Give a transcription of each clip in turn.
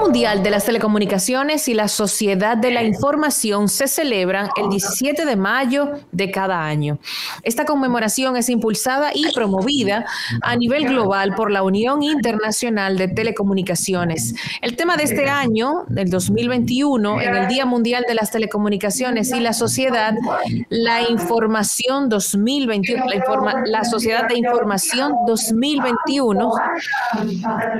Mundial de las Telecomunicaciones y la Sociedad de la Información se celebran el 17 de mayo de cada año. Esta conmemoración es impulsada y promovida a nivel global por la Unión Internacional de Telecomunicaciones. El tema de este año, del 2021, en el Día Mundial de las Telecomunicaciones y la Sociedad, la Información 2021, la, la Sociedad de Información 2021,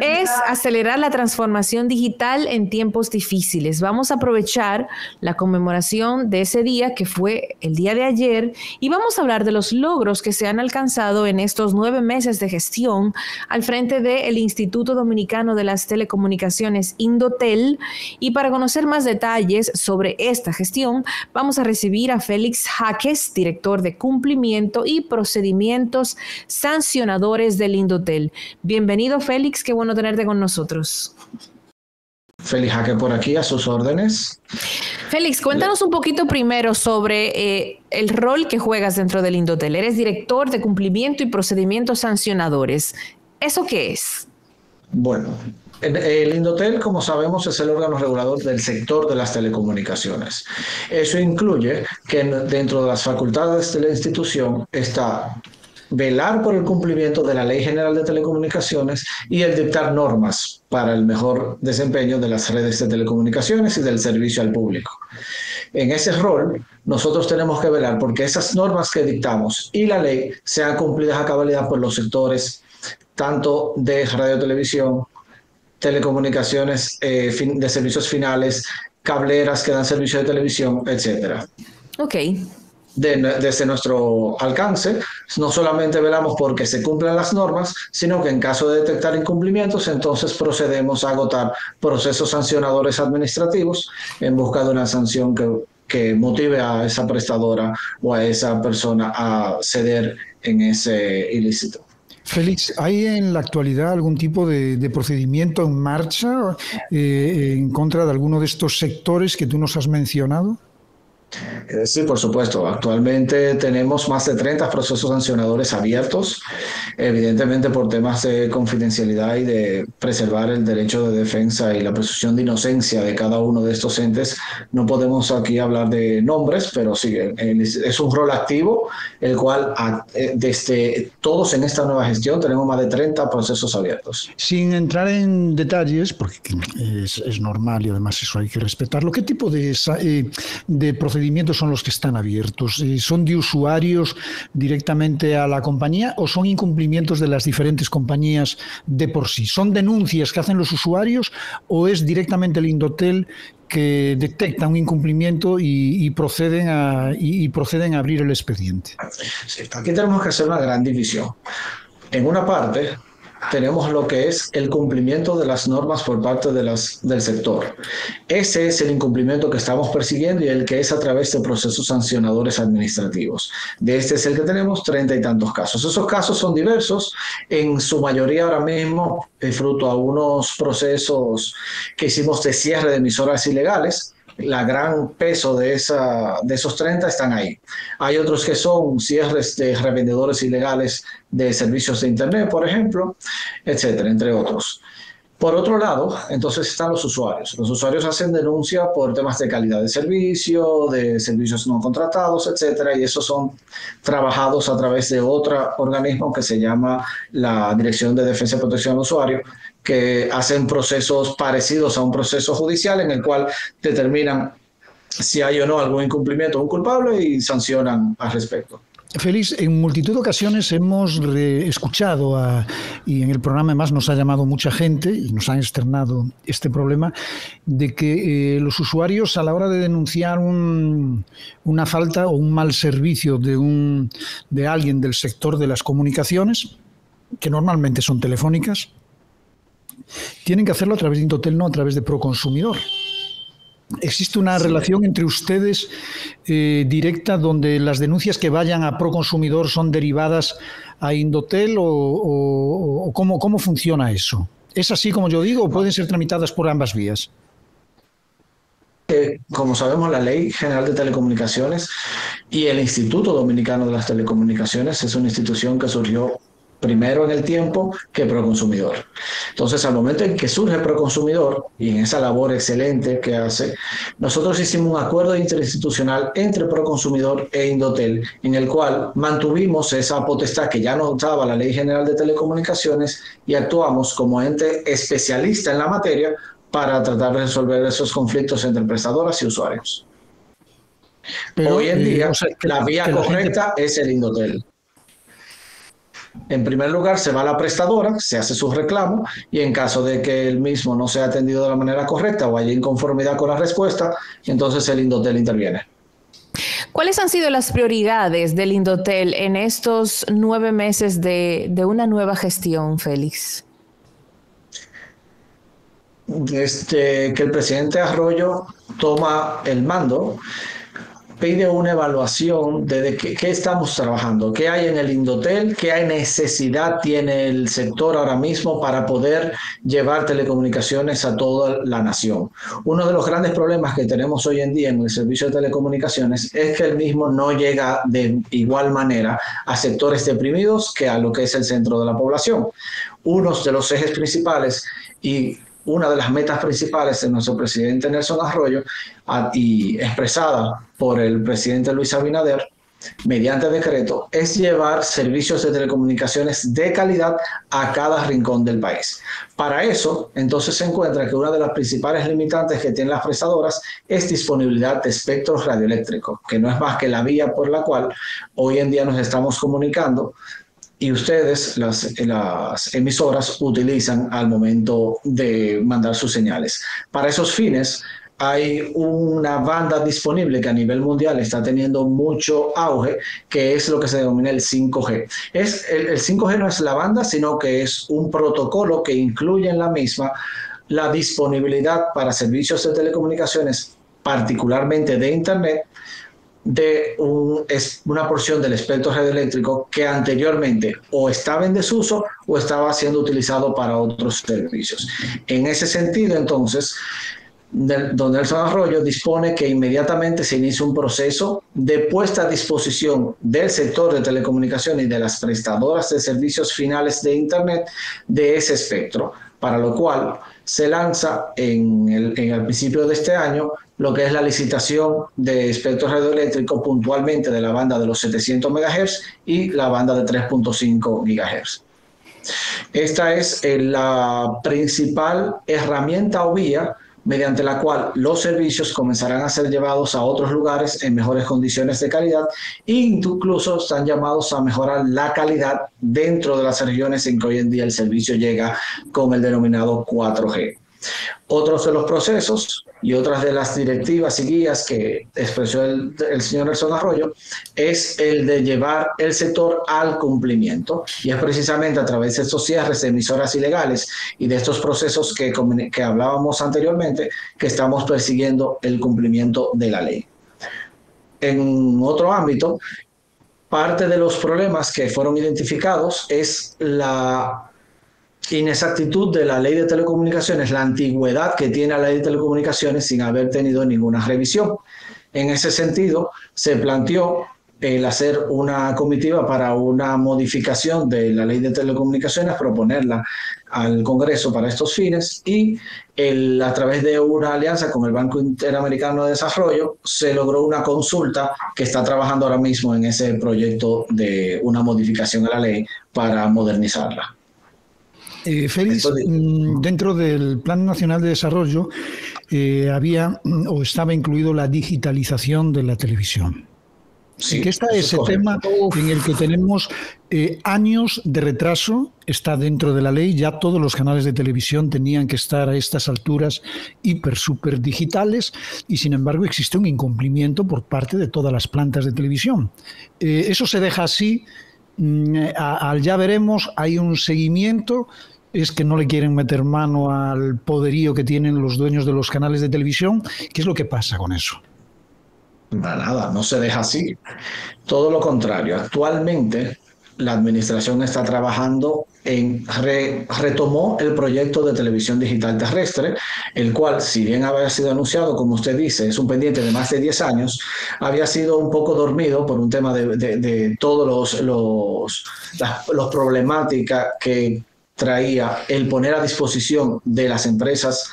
es acelerar la transformación digital en tiempos difíciles. Vamos a aprovechar la conmemoración de ese día, que fue el día de ayer, y vamos a hablar de los logros que se han alcanzado en estos nueve meses de gestión al frente del Instituto Dominicano de las Telecomunicaciones, Indotel. Y para conocer más detalles sobre esta gestión, vamos a recibir a Félix Jaques, director de cumplimiento y procedimientos sancionadores del Indotel. Bienvenido, Félix, qué bueno tenerte con nosotros. Félix Jaque por aquí, a sus órdenes. Félix, cuéntanos un poquito primero sobre eh, el rol que juegas dentro del Indotel. Eres director de cumplimiento y procedimientos sancionadores. ¿Eso qué es? Bueno, el Indotel, como sabemos, es el órgano regulador del sector de las telecomunicaciones. Eso incluye que dentro de las facultades de la institución está velar por el cumplimiento de la Ley General de Telecomunicaciones y el dictar normas para el mejor desempeño de las redes de telecomunicaciones y del servicio al público. En ese rol, nosotros tenemos que velar porque esas normas que dictamos y la ley sean cumplidas a cabalidad por los sectores tanto de radio televisión, telecomunicaciones eh, de servicios finales, cableras que dan servicio de televisión, etcétera. Ok desde nuestro alcance. No solamente velamos porque se cumplan las normas, sino que en caso de detectar incumplimientos, entonces procedemos a agotar procesos sancionadores administrativos en busca de una sanción que, que motive a esa prestadora o a esa persona a ceder en ese ilícito. Félix, ¿hay en la actualidad algún tipo de, procedimiento en marcha eh, en contra de alguno de estos sectores que tú nos has mencionado? Eh, sí, por supuesto. Actualmente tenemos más de 30 procesos sancionadores abiertos, evidentemente por temas de confidencialidad y de preservar el derecho de defensa y la presunción de inocencia de cada uno de estos entes. No podemos aquí hablar de nombres, pero sí, es un rol activo, el cual eh, desde todos en esta nueva gestión tenemos más de 30 procesos abiertos. Sin entrar en detalles, porque es, normal y además eso hay que respetarlo, ¿qué tipo de, eh, de procedimientos son los que están abiertos? Eh, ¿Son de usuarios directamente a la compañía o son incumplimientos de las diferentes compañías de por sí? ¿Son denuncias que hacen los usuarios o es directamente el Indotel que detecta un incumplimiento y, proceden, a, y, proceden a abrir el expediente? aquí tenemos que hacer una gran división. En una parte, tenemos lo que es el cumplimiento de las normas por parte de las, del sector. Ese es el incumplimiento que estamos persiguiendo y el que es a través de procesos sancionadores administrativos. De este es el que tenemos treinta y tantos casos. Esos casos son diversos, en su mayoría ahora mismo fruto a unos procesos que hicimos de cierre de emisoras ilegales, la gran peso de, de esos 30 están ahí. Hay otros que son cierres de revendedores ilegales de servicios de Internet, por ejemplo, etcétera, entre otros. Por otro lado, entonces están los usuarios. Los usuarios hacen denuncia por temas de calidad de servicio, de servicios no contratados, etcétera, y esos son trabajados a través de otro organismo que se llama la Dirección de Defensa y Protección al Usuario, que hacen procesos parecidos a un proceso judicial en el cual determinan si hay o no algún incumplimiento o un culpable y sancionan al respecto. Félix, en multitud de ocasiones hemos escuchado y en el programa además nos ha llamado mucha gente y nos han externado este problema de que eh, los usuarios a la hora de denunciar una falta o un mal servicio de, un, de alguien del sector de las comunicaciones, que normalmente son telefónicas, tienen que hacerlo a través de Indotel, no a través de Proconsumidor. ¿Existe una relación entre ustedes eh, directa donde las denuncias que vayan a Proconsumidor son derivadas a Indotel o, cómo, cómo, funciona eso? ¿Es así como yo digo o pueden ser tramitadas por ambas vías? Eh, como sabemos, la Ley General de Telecomunicaciones y el Instituto Dominicano de las Telecomunicaciones es una institución que surgió primero en el tiempo que Proconsumidor. Entonces, al momento en que surge Proconsumidor y en esa labor excelente que hace, nosotros hicimos un acuerdo interinstitucional entre Proconsumidor e Indotel, en el cual mantuvimos esa potestad que ya nos daba la Ley General de Telecomunicaciones y actuamos como ente especialista en la materia para tratar de resolver esos conflictos entre prestadoras y usuarios. Hoy en eh, día, la vía correcta es el Indotel. En primer lugar, se va a la prestadora, se hace su reclamo y en caso de que el mismo no sea atendido de la manera correcta o haya inconformidad con la respuesta, entonces el Indotel interviene. ¿Cuáles han sido las prioridades del Indotel en estos nueve meses de, de una nueva gestión, Félix? Este, que el presidente Arroyo toma el mando pide una evaluación de, qué, estamos trabajando, qué hay en el Indotel, qué necesidad tiene el sector ahora mismo para poder llevar telecomunicaciones a toda la nación. Uno de los grandes problemas que tenemos hoy en día en el servicio de telecomunicaciones es que el mismo no llega de igual manera a sectores deprimidos que a lo que es el centro de la población. Uno de los ejes principales y una de las metas principales de nuestro presidente Nelson Arroyo y expresada por el presidente Luis Abinader mediante decreto es llevar servicios de telecomunicaciones de calidad a cada rincón del país. Para eso, entonces se encuentra que una de las principales limitantes que tienen las prestadoras es disponibilidad de espectro radioeléctrico, que no es más que la vía por la cual hoy en día nos estamos comunicando y ustedes, las, emisoras, utilizan al momento de mandar sus señales. Para esos fines, hay una banda disponible que a nivel mundial está teniendo mucho auge, que es lo que se denomina el 5G. Es, el, el 5G no es la banda, sino que es un protocolo que incluye en la misma la disponibilidad para servicios de telecomunicaciones, particularmente de Internet, de una porción del espectro radioeléctrico que anteriormente o estaba en desuso o estaba siendo utilizado para otros servicios. En ese sentido, entonces, don Nelson Arroyo dispone que inmediatamente se inicie un proceso de puesta a disposición del sector de telecomunicaciones y de las prestadoras de servicios finales de Internet de ese espectro, para lo cual se lanza en el, en el principio de este año lo que es la licitación de espectro radioeléctrico puntualmente de la banda de los 700 MHz y la banda de 3.5 GHz. Esta es eh, la principal herramienta o vía mediante la cual los servicios comenzarán a ser llevados a otros lugares en mejores condiciones de calidad e incluso están llamados a mejorar la calidad dentro de las regiones en que hoy en día el servicio llega con el denominado 4G. Otros de los procesos y otras de las directivas y guías que expresó el, señor Nelson Arroyo es el de llevar el sector al cumplimiento. Y es precisamente a través de estos cierres de emisoras ilegales y de estos procesos que, que hablábamos anteriormente que estamos persiguiendo el cumplimiento de la ley. En otro ámbito, parte de los problemas que fueron identificados es la inexactitud de la ley de telecomunicaciones, la antigüedad que tiene la ley de telecomunicaciones sin haber tenido ninguna revisión. En ese sentido, se planteó el hacer una comitiva para una modificación de la ley de telecomunicaciones, proponerla al Congreso para estos fines y el, a través de una alianza con el Banco Interamericano de Desarrollo se logró una consulta que está trabajando ahora mismo en ese proyecto de una modificación a la ley para modernizarla. Eh, Félix, mm, dentro del Plan Nacional de Desarrollo eh, había mm, o estaba incluido la digitalización de la televisión. Sí, que está ese tema en el que tenemos eh, años de retraso, está dentro de la ley, ya todos los canales de televisión tenían que estar a estas alturas hiper, super digitales y sin embargo existe un incumplimiento por parte de todas las plantas de televisión. eso se deja así, al ya veremos, hay un seguimiento, es que no le quieren meter mano al poderío que tienen los dueños de los canales de televisión. ¿Qué es lo que pasa con eso? Nada, no se deja así. Todo lo contrario, actualmente la administración está trabajando en, retomó el proyecto de televisión digital terrestre, el cual, si bien había sido anunciado, como usted dice, es un pendiente de más de 10 años, había sido un poco dormido por un tema de, de, todos los, los, los problemáticas que traía el poner a disposición de las empresas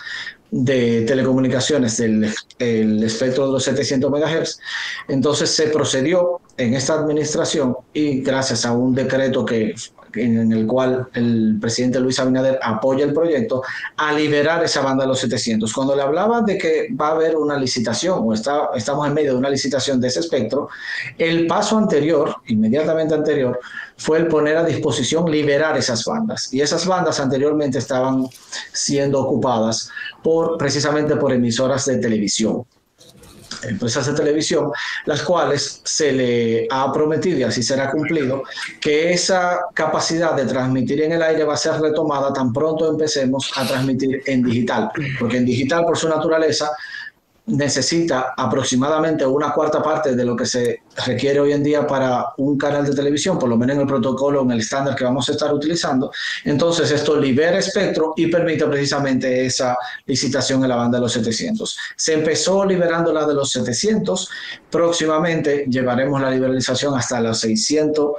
de telecomunicaciones del el espectro de los 700 MHz. Entonces se procedió en esta administración y gracias a un decreto que en el cual el presidente Luis Abinader apoya el proyecto, a liberar esa banda de los 700. Cuando le hablaba de que va a haber una licitación o está, estamos en medio de una licitación de ese espectro, el paso anterior, inmediatamente anterior, fue el poner a disposición liberar esas bandas. Y esas bandas anteriormente estaban siendo ocupadas por, precisamente por emisoras de televisión empresas de televisión, las cuales se le ha prometido y así será cumplido, que esa capacidad de transmitir en el aire va a ser retomada tan pronto empecemos a transmitir en digital, porque en digital por su naturaleza necesita aproximadamente una cuarta parte de lo que se requiere hoy en día para un canal de televisión, por lo menos en el protocolo, en el estándar que vamos a estar utilizando. Entonces esto libera espectro y permite precisamente esa licitación en la banda de los 700. Se empezó liberando la de los 700, próximamente llevaremos la liberalización hasta los 600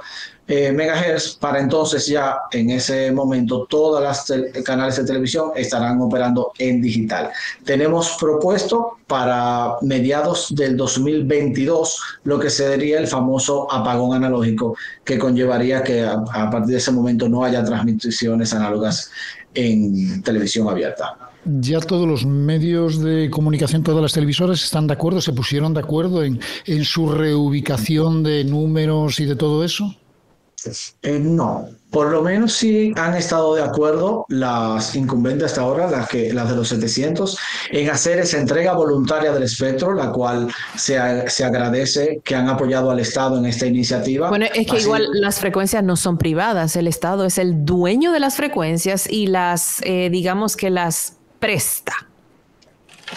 eh, megahertz, para entonces ya en ese momento todas las canales de televisión estarán operando en digital. Tenemos propuesto para mediados del 2022 lo que sería el famoso apagón analógico que conllevaría que a, partir de ese momento no haya transmisiones análogas en televisión abierta. Ya todos los medios de comunicación, todas las televisoras están de acuerdo, se pusieron de acuerdo en su reubicación de números y de todo eso. Eh, no, por lo menos sí han estado de acuerdo las incumbentes hasta ahora, las, que, las de los 700, en hacer esa entrega voluntaria del espectro, la cual se, se agradece que han apoyado al Estado en esta iniciativa. Bueno, es que igual las frecuencias no son privadas, el Estado es el dueño de las frecuencias y las, eh, digamos que las presta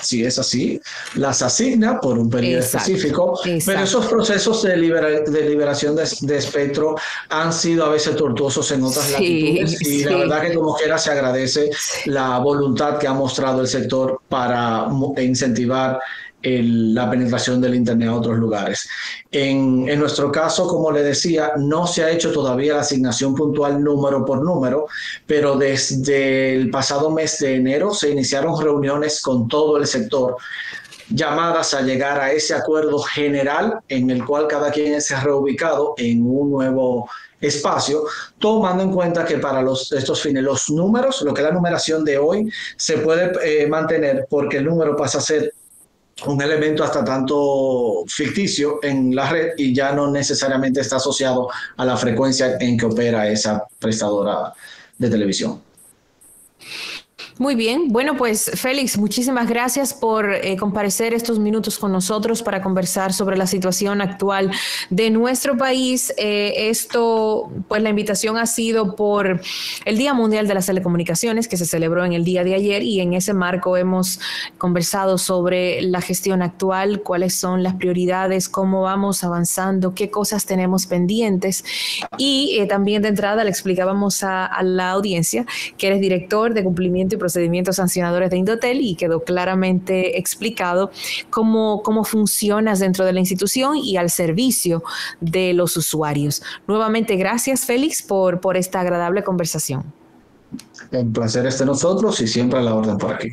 si es así, las asigna por un periodo específico, pero esos procesos de, de liberación de, espectro han sido a veces tortuosos en otras latitudes y la verdad que como quiera se agradece la voluntad que ha mostrado el sector para incentivar la penetración del Internet a otros lugares. En, en, nuestro caso, como le decía, no se ha hecho todavía la asignación puntual número por número, pero desde el pasado mes de enero se iniciaron reuniones con todo el sector llamadas a llegar a ese acuerdo general en el cual cada quien se ha reubicado en un nuevo espacio, tomando en cuenta que para los, estos fines los números, lo que es la numeración de hoy, se puede eh, mantener porque el número pasa a ser un elemento hasta tanto ficticio en la red y ya no necesariamente está asociado a la frecuencia en que opera esa prestadora de televisión. Muy bien, bueno pues Félix, muchísimas gracias por eh, comparecer estos minutos con nosotros para conversar sobre la situación actual de nuestro país. Eh, esto, pues la invitación ha sido por el Día Mundial de las Telecomunicaciones que se celebró en el día de ayer y en ese marco hemos conversado sobre la gestión actual, cuáles son las prioridades, cómo vamos avanzando, qué cosas tenemos pendientes y eh, también de entrada le explicábamos a, la audiencia que eres director de cumplimiento y procedimientos sancionadores de Indotel y quedó claramente explicado cómo, cómo funcionas dentro de la institución y al servicio de los usuarios. Nuevamente, gracias Félix por, por esta agradable conversación. Un placer este nosotros y siempre a la orden por aquí.